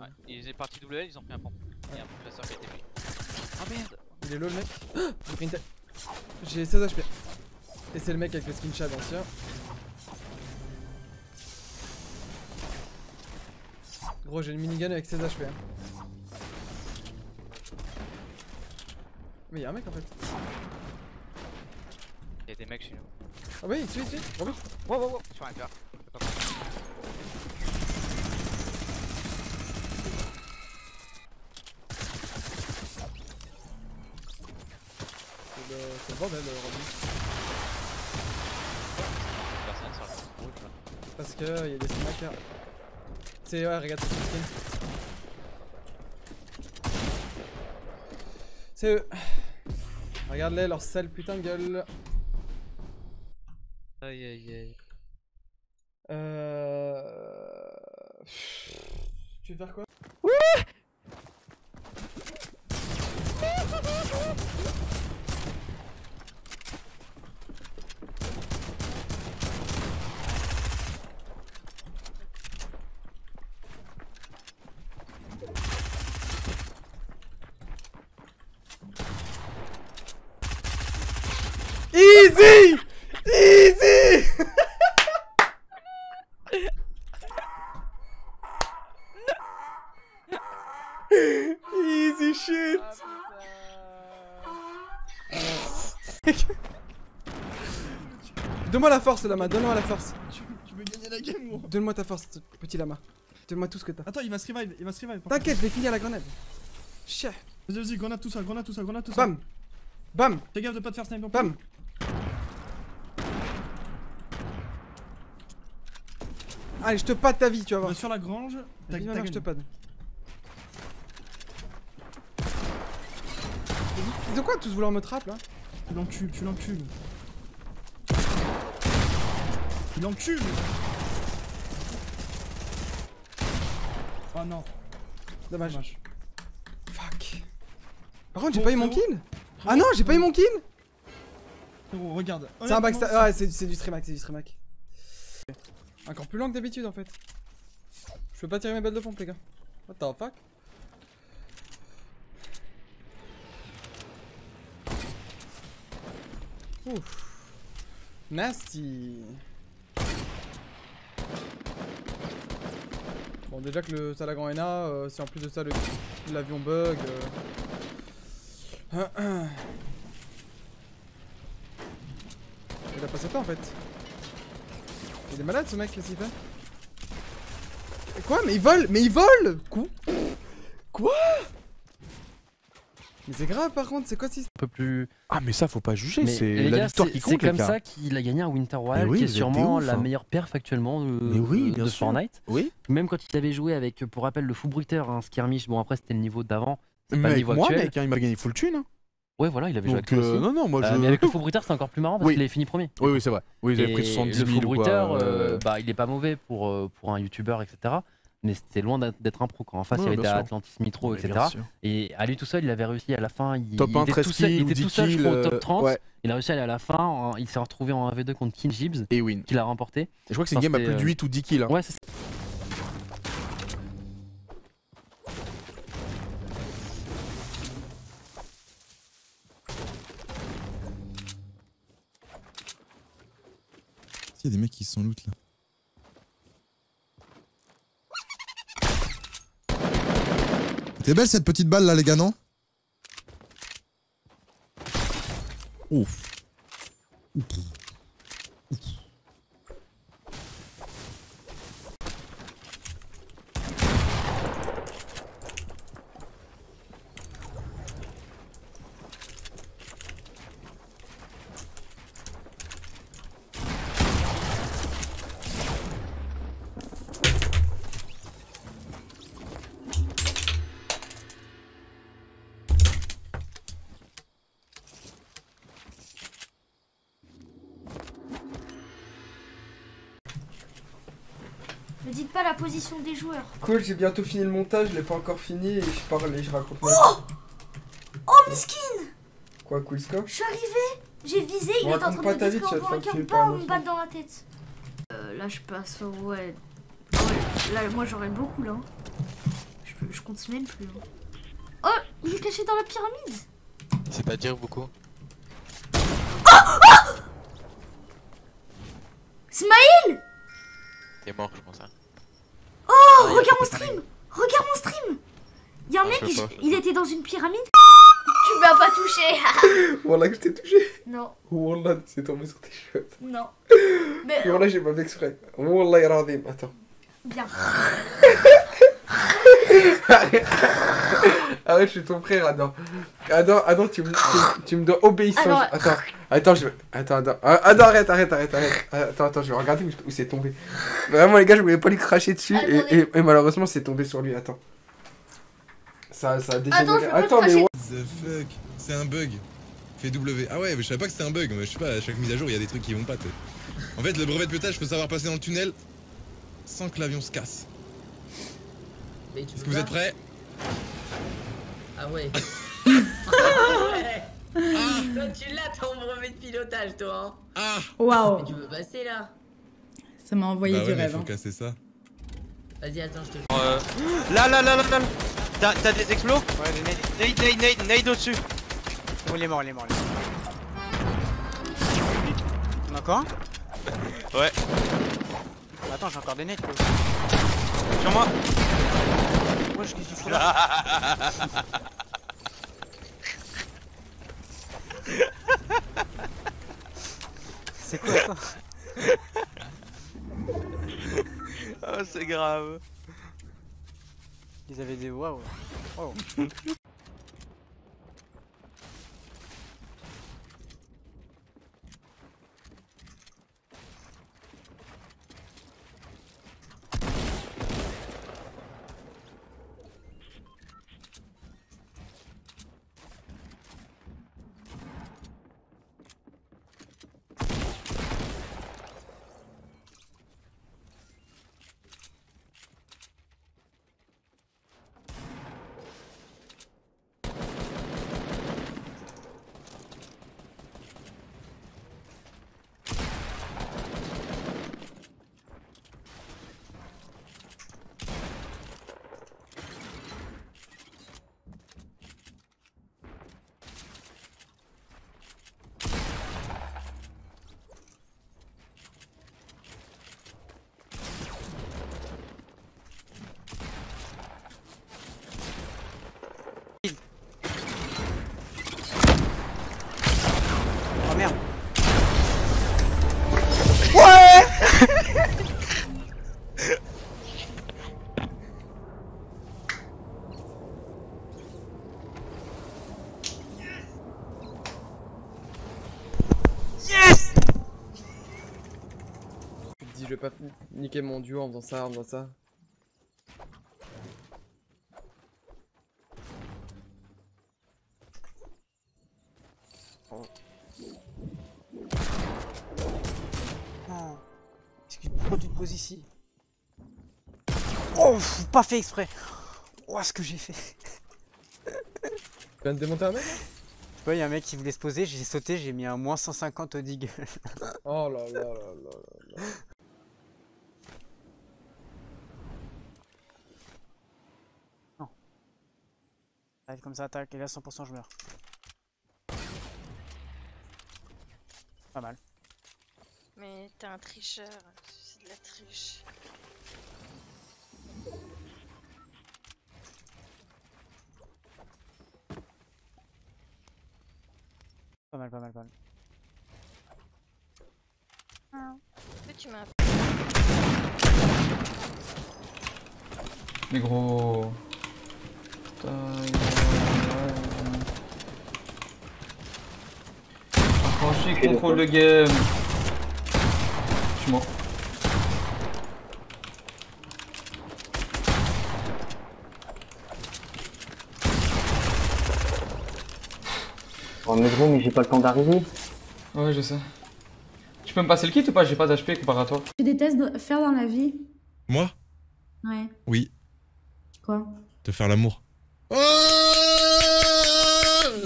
Ouais, ils étaient partis WL, ils ont pris un pont. Il y a un professeur qui a été pris. Ah merde Il est low le mec. J'ai pris une tête. J'ai 16 HP. Et c'est le mec avec le skin chat bien sûr. Gros j'ai une minigun avec 16 HP. hein. Mais y'a un mec en fait. Il y a des mecs chez nous. Ah oui, ici, ici, Robin. Wow, wow, wow Sur un cœur. C'est pas bon. C'est le, c'est le bordel euh. Personne sur là. Parce que il y a des smackers. C'est ouais regarde cette skin. C'est eux. Regarde-les, leur sale putain de gueule. Aïe aïe aïe. Euh... Tu veux faire quoi? Easy Easy Easy shit Donne-moi la force lama, donne-moi la force. Tu, tu veux gagner la game moi Donne-moi ta force, petit lama. Donne-moi tout ce que t'as. Attends, il va se revive, il va se revive. T'inquiète, je vais finir la grenade. Chien. Vas-y, vas-y, grenade tout ça, grenade tout ça, grenade tout ça. Bam Bam Fais gaffe de pas te faire sniper. Bam Allez, je te pâte ta vie, tu vas voir. Euh, sur la grange, t'as je te pâte. De quoi tous vouloir me trap là? Tu l'encules, tu l'encules. Tu l'encules Oh non, Dommage. dommage. Fuck. Par contre, j'ai Bon, pas eu mon kill? Ah non, j'ai pas eu mon kill? Frérot, regarde. C'est un backstab. Ouais, c'est du streamac, c'est du streamac. Encore plus lent que d'habitude en fait. Je peux pas tirer mes balles de pompe, les gars. What the fuck? Ouf. Nasty. Bon, déjà que le Salagan NA, euh, c'est en plus de ça l'avion bug. euh. Il a passé quoi en fait Il est malade ce mec, qu'est-ce qu'il fait Quoi Mais il vole Mais il vole Quoi Quoi Mais c'est grave par contre, c'est quoi si un peu plus. Ah, mais ça, faut pas juger, c'est la gars, victoire c'est- qui C'est compte, les comme gars. ça qu'il a gagné un Winter Wild, oui, qui est sûrement ouf, la hein. meilleure perf actuellement de, Mais oui, de- bien de sûr. Fortnite. Oui, Même quand il avait joué avec, pour rappel, le Fou Bruiteur, un skirmish, bon après c'était le niveau d'avant, c'est pas mais le niveau moi, actuel. mec, hein, il m'a gagné full thune. Ouais, voilà, il avait joué avec toi euh, aussi. non, non, moi Euh, je. mais avec le Fou Bruiteur, c'était encore plus marrant parce Oui. qu'il avait fini premier. Oui, oui, c'est vrai. Oui, ils avaient pris 70 le 000 Fou ou quoi. Bruiteur, euh, bah, il est pas mauvais pour, pour un youtubeur, etc. Mais c'était loin d'être- un pro. Quand en face, Ouais, il y avait. Atlantis Mitro, mais etc. Et à lui tout seul, il avait réussi à la fin. Il, Top il 1, était 13 tout seul, il était 10 tout seul, je kills. crois, au top 30. Ouais, Il a réussi à aller à la fin. en- Il s'est retrouvé en 1v2 contre King Gibbs, et win. qu'il a remporté. Et je crois que c'est une game à plus de c'était, 8 ou 10 kills. hein. Ouais, Il y a des mecs qui sont loot là. T'es belle cette petite balle là les gars non? Ouf. Ne dites pas la position des joueurs. Cool, j'ai bientôt fini le montage, je l'ai pas encore fini et je parle et je raconte ma Oh, miskin Quoi, cool score Je suis arrivé, j'ai visé, il est en train de me détruire en tuer pas un ou autre battre dans la tête. Euh, là, je passe au... Ouais. Ouais, là, moi, j'aurais beaucoup, là. Je compte même plus. hein. Oh, il est caché dans la pyramide. C'est pas dire beaucoup. Smile T'es mort, je pense. Hein. Oh, regarde mon stream Regarde mon stream Il y a un Ah, mec, pas. il était dans une pyramide. Tu m'as pas touché Wallah que je t'ai touché. Non, Wallah, c'est tombé sur tes cheveux. non. Mais Wallah, j'ai pas fait exprès. Wallah, yaradim. Attends. bien. Arrête, je suis ton frère, Adam. Adam, Adam tu, me, tu, tu me dois obéissance. Alors- Attends, attends, je... Attends, attends. Ah, Adam, arrête, arrête, arrête, arrête. Attends, attends, je vais regarder où, où c'est tombé. Vraiment, les gars, je voulais pas lui cracher dessus. Et, Attendez. et- et malheureusement, c'est tombé sur lui. Attends. Ça, ça a dégénéré. Attends, attends, mais... cracher The fuck? C'est un bug. Fait W. Ah ouais, mais je savais pas que c'était un bug. Mais je sais pas, à chaque mise à jour, il y a des trucs qui vont pas. t'sais. En fait, le brevet de pilotage, faut savoir passer dans le tunnel sans que l'avion se casse. Est-ce que vous êtes prêts? Ah ouais. Toi tu l'as ton brevet de pilotage toi hein. Ah Mais Waouh, tu peux passer là. ça m'a envoyé Bah du ouais, mais rêve. faut hein. casser ça. Vas-y attends je te Euh, là, là, là, là, là. T'as t'as des explos? Ouais, des nades. Nade, nade, nade, nade au-dessus. Oh, il est mort, il est mort. il est mort. T'en as encore un? Ouais. Attends, j'ai encore des nades, quoi. Sur moi Là C'est quoi ça? Oh, c'est grave. Ils avaient des waouh. Oh merde. Tu te dis, je vais pas niquer mon duo en faisant ça, en faisant ça. Non. Excuse, pourquoi tu te poses ici? Oh, pas fait exprès. Oh, ce que j'ai fait. Tu viens de démonter un mec vois, il y a un mec qui voulait se poser, j'ai sauté, j'ai mis un moins 150 au dig. Oh là là là là là comme ça, attaque, et là 100% je meurs. Pas mal. Mais t'es un tricheur, c'est de la triche. Pas mal, pas mal, pas mal. Pourquoi tu m'as Mais gros. Putain, Franchi, contrôle le game. Je suis mort. Oh mais gros, mais j'ai pas le temps d'arriver. Ouais, je sais. Tu peux me passer le kit ou pas? J'ai pas d'HP comparatoire. Tu détestes de- faire dans la vie Moi? Ouais. Oui. Quoi? Te faire l'amour. Oh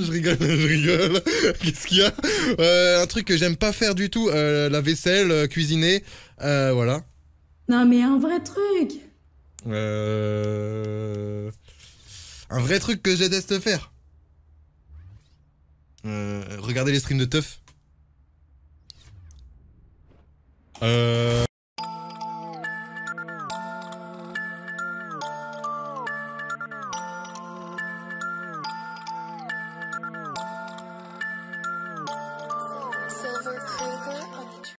je rigole, je rigole. Qu'est-ce qu'il y a Euh, Un truc que j'aime pas faire du tout, euh, la vaisselle, euh, cuisiner, euh, voilà. Non mais un vrai truc Euh... Un vrai truc que je déteste faire. Regardez les streams de teuf. Euh...